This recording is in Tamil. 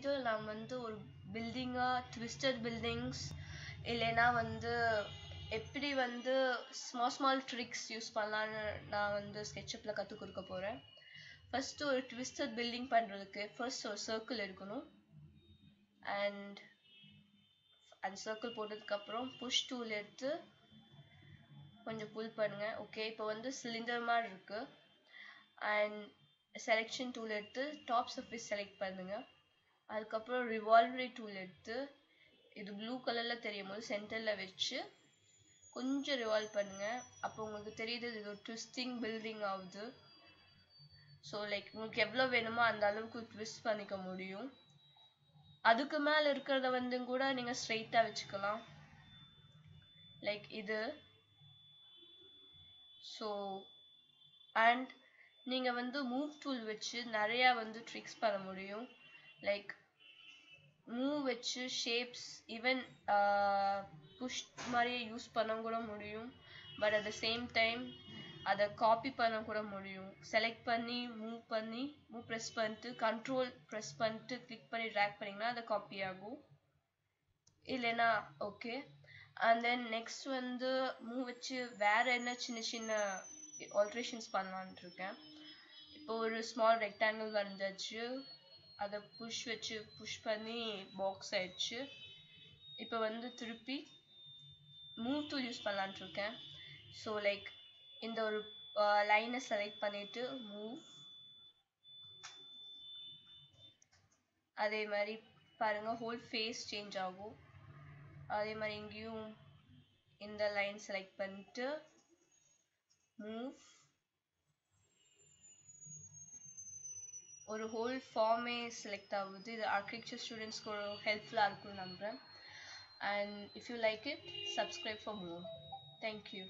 வீடியோவில் நான் வந்து ஒரு பில்டிங்காக ட்விஸ்டட் பில்டிங்ஸ் இல்லைன்னா வந்து எப்படி வந்து ஸ்மால் ஸ்மால் ட்ரிக்ஸ் யூஸ் பண்ணலான்னு நான் வந்து ஸ்கெட்சப்பில் கற்றுக் கொடுக்க போகிறேன் ஃபஸ்ட்டு ஒரு ட்விஸ்டட் பில்டிங் பண்ணுறதுக்கு ஃபர்ஸ்ட் ஒரு சர்க்கிள் எடுக்கணும். அண்ட் அந்த சர்க்கிள் போட்டதுக்கப்புறம் புஷ் டூல் எடுத்து கொஞ்சம் புல் பண்ணுங்கள் ஓகே இப்போ வந்து சிலிண்டர் மாதிரி இருக்கு. அண்ட் செலெக்ஷன் டூல் எடுத்து டாப் சர்ஃபேஸ் செலக்ட் பண்ணுங்கள் அதுக்கப்புறம் ரிவால்வரி டூல் எடுத்து இது ப்ளூ கலரில் தெரியும் போது சென்டரில் வச்சு கொஞ்சம் ரிவால்வ் பண்ணுங்கள் அப்போ உங்களுக்கு தெரியுது இது ஒரு ட்விஸ்டிங் பில்டிங் ஆகுது. ஸோ லைக் உங்களுக்கு எவ்வளோ வேணுமோ அந்த அளவுக்கு ட்விஸ்ட் பண்ணிக்க முடியும். அதுக்கு மேலே இருக்கிறத வந்து கூட நீங்கள் ஸ்ட்ரெயிட்டாக வச்சுக்கலாம். லைக் இது. ஸோ அண்ட் நீங்கள் வந்து மூவ் டூல் வச்சு நிறையா வந்து ட்ரிக்ஸ் பண்ண முடியும். லைக் மூவ் வச்சு ஷேப்ஸ் ஈவன் புஷ் மாதிரியே யூஸ் பண்ண கூட முடியும். But at the same time அதை காப்பி பண்ண கூட முடியும். செலக்ட் பண்ணி மூவ் பண்ணி மூவ் ப்ரெஸ் பண்ணிட்டு கண்ட்ரோல் ப்ரெஸ் பண்ணிட்டு கிளிக் பண்ணி ட்ராக் பண்ணிங்கன்னா அதை காப்பி ஆகும். இல்லைன்னா ஓகே அண்ட் தென் நெக்ஸ்ட் வந்து மூவ் வச்சு வேற என்ன சின்ன சின்ன ஆல்ட்ரேஷன்ஸ் பண்ணலான் இருக்கேன். இப்போ ஒரு ஸ்மால் ரெக்டாங்கிள் வரைஞ்சாச்சு. அதை புஷ் வச்சு புஷ் பண்ணி பாக்ஸ் ஆயிடுச்சு. இப்போ வந்து திருப்பி மூவ் டூல் யூஸ் பண்ணலான்ட்டு இருக்கேன். ஸோ லைக் இந்த ஒரு லைனை செலக்ட் பண்ணிட்டு மூவ் அதே மாதிரி பாருங்கள் ஹோல் ஃபேஸ் சேஞ்ச் ஆகும். அதே மாதிரி இங்கேயும் இந்த லைன் செலக்ட் பண்ணிட்டு மூவ் ஒரு ஹோல் ஃபார்மே செலக்ட் ஆகுது இது ஆர்கிடெக்சர் ஸ்டூடெண்ட்ஸ்க்கு ஒரு ஹெல்ப்ஃபுல்லாக இருக்கும்னு நம்புகிறேன் and if you like it subscribe for more thank you